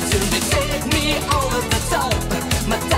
to be take me over the top.